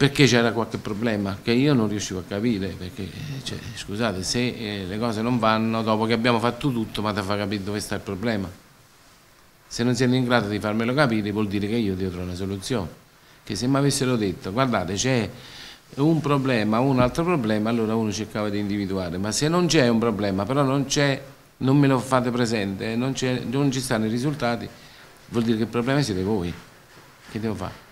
perché c'era qualche problema che io non riuscivo a capire, perché cioè, scusate, se eh, le cose non vanno, dopo che abbiamo fatto tutto, ma ti fa capire dove sta il problema. Se non siete in grado di farmelo capire vuol dire che io devo trovare una soluzione. Che se mi avessero detto, guardate c'è un problema, un altro problema, allora uno cercava di individuare, ma se non c'è un problema, però non c'è, non me lo fate presente, non, non ci stanno i risultati, vuol dire che il problema siete voi. Che devo fare?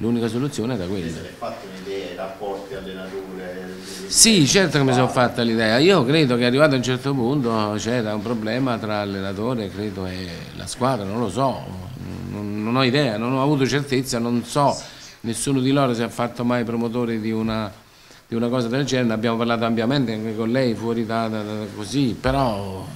L'unica soluzione era quella. Se fatto un'idea, rapporti allenatore? Sì, certo che mi sono fatta l'idea. Io credo che arrivato a un certo punto c'era un problema tra allenatore credo, e la squadra, non lo so, non, non, ho idea, non ho avuto certezza, non so, nessuno di loro si è fatto mai promotore di una, di una cosa del genere, abbiamo parlato ampiamente anche con lei fuori da, da, da così, però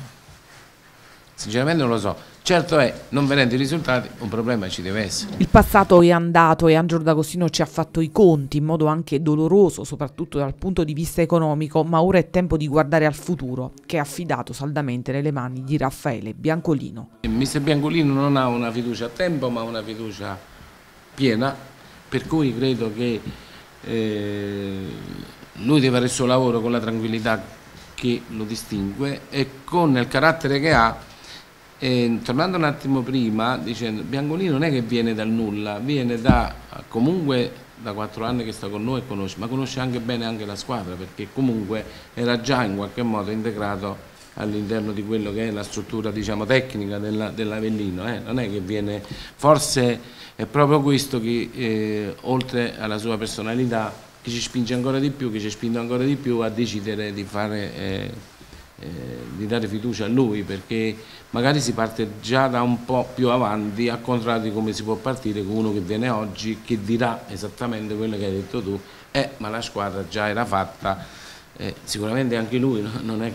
sinceramente non lo so. Certo è, non venendo i risultati, un problema ci deve essere. Il passato è andato e Angelo D'Agostino ci ha fatto i conti in modo anche doloroso, soprattutto dal punto di vista economico, ma ora è tempo di guardare al futuro, che è affidato saldamente nelle mani di Raffaele Biancolino. Mister Biancolino non ha una fiducia a tempo, ma una fiducia piena, per cui credo che eh, lui deve fare il suo lavoro con la tranquillità che lo distingue e con il carattere che ha e, tornando un attimo prima, dicendo, Biancolini non è che viene dal nulla, viene da, comunque da quattro anni che sta con noi e conosce, ma conosce anche bene anche la squadra, perché comunque era già in qualche modo integrato all'interno di quello che è la struttura diciamo, tecnica dell'Avellino, eh? non è che viene, forse è proprio questo che eh, oltre alla sua personalità che ci spinge ancora di più, che ci spinge ancora di più a decidere di fare eh, eh, di dare fiducia a lui perché magari si parte già da un po' più avanti al contrario di come si può partire con uno che viene oggi che dirà esattamente quello che hai detto tu eh, ma la squadra già era fatta eh, sicuramente anche lui non è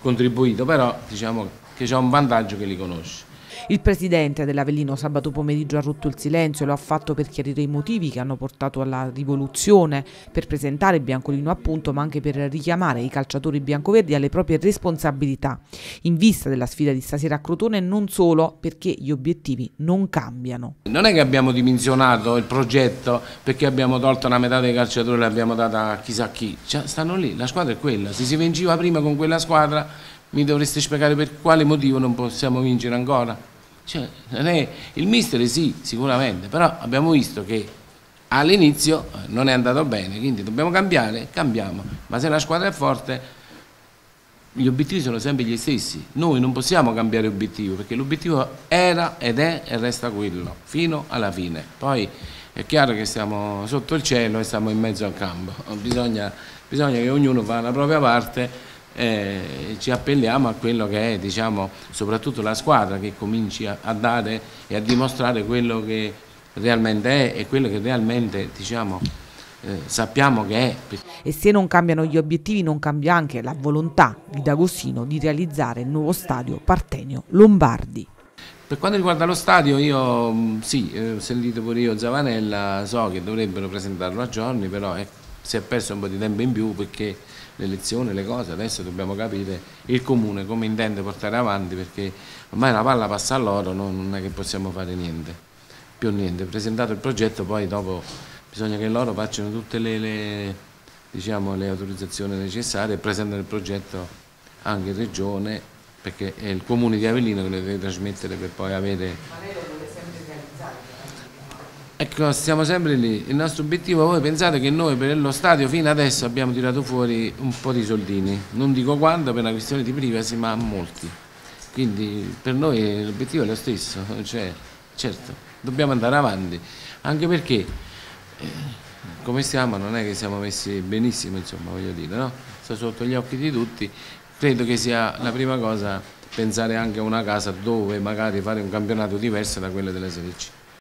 contribuito però diciamo che c'è un vantaggio che li conosce il presidente dell'Avellino sabato pomeriggio ha rotto il silenzio e lo ha fatto per chiarire i motivi che hanno portato alla rivoluzione, per presentare Biancolino appunto, ma anche per richiamare i calciatori biancoverdi alle proprie responsabilità, in vista della sfida di stasera a Crotone non solo perché gli obiettivi non cambiano. Non è che abbiamo dimensionato il progetto perché abbiamo tolto una metà dei calciatori e l'abbiamo data a chissà chi, cioè, stanno lì, la squadra è quella, se si vinceva prima con quella squadra mi dovreste spiegare per quale motivo non possiamo vincere ancora. Cioè, è, il mister sì, sicuramente, però abbiamo visto che all'inizio eh, non è andato bene, quindi dobbiamo cambiare, cambiamo, ma se la squadra è forte gli obiettivi sono sempre gli stessi, noi non possiamo cambiare obiettivo perché l'obiettivo era ed è e resta quello, fino alla fine. Poi è chiaro che siamo sotto il cielo e siamo in mezzo al campo, bisogna, bisogna che ognuno fa la propria parte eh, ci appelliamo a quello che è diciamo, soprattutto la squadra che cominci a, a, dare e a dimostrare quello che realmente è e quello che realmente diciamo, eh, sappiamo che è. E se non cambiano gli obiettivi non cambia anche la volontà di D'Agostino di realizzare il nuovo stadio Partenio Lombardi. Per quanto riguarda lo stadio, io mm, sì, eh, ho sentito pure io Zavanella, so che dovrebbero presentarlo a giorni, però eh, si è perso un po' di tempo in più perché l'elezione, le cose, adesso dobbiamo capire il comune come intende portare avanti perché ormai la palla passa a loro, non è che possiamo fare niente, più niente. Presentato il progetto poi dopo bisogna che loro facciano tutte le, le, diciamo, le autorizzazioni necessarie e presentano il progetto anche in regione perché è il comune di Avellino che lo deve trasmettere per poi avere Ecco, stiamo sempre lì. Il nostro obiettivo, voi pensate che noi per lo stadio fino adesso abbiamo tirato fuori un po' di soldini, non dico quanto per una questione di privacy, ma molti. Quindi per noi l'obiettivo è lo stesso, cioè, certo, dobbiamo andare avanti, anche perché eh, come stiamo non è che siamo messi benissimo, insomma, voglio dire, no? Sta sotto gli occhi di tutti, credo che sia la prima cosa pensare anche a una casa dove magari fare un campionato diverso da quello della Serie C.